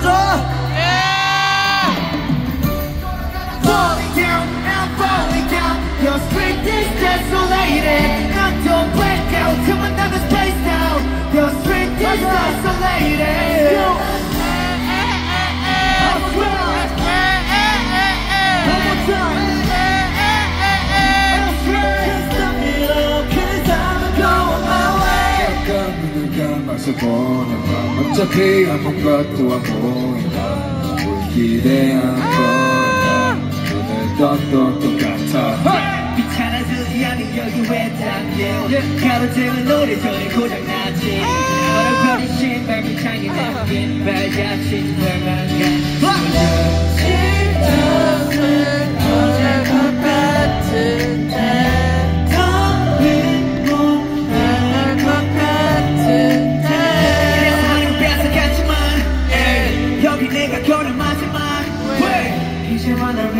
站。 감아서 보는 밤 어차피 아무 것도 안 보인다. 뭘 기대한 거야 오늘도 또 똑같아. 귀찮아 들이 아닌 여기 왜 당겨? 가로등은 오래전에 고장났지. 너를 버린 신발 밑창에 남긴 발자취 벌만한 그래 이제와 날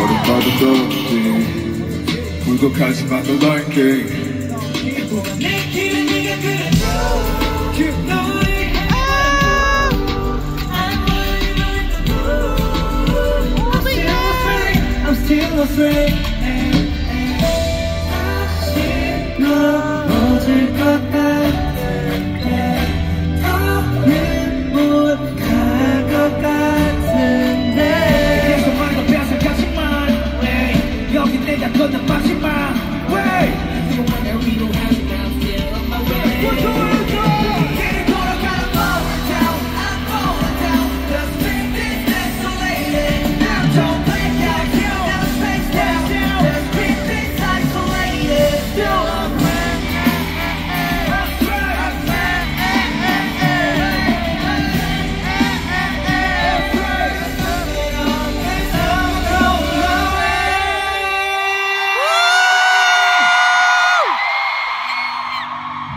걸음 봐도 더럽지 물독하지만 너 너인 게 행복한 내 길은 네가 그려줘 너의 I'm still afraid, I'm still afraid. 넌 어딜 것 I couldn't